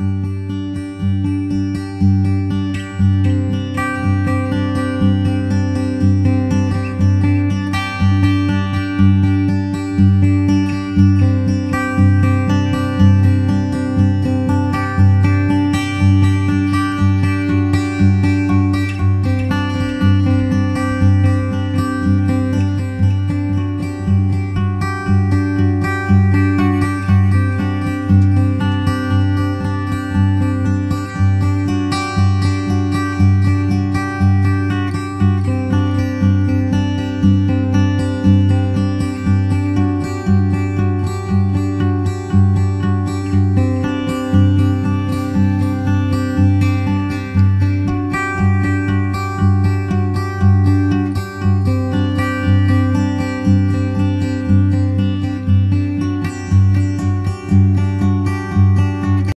Música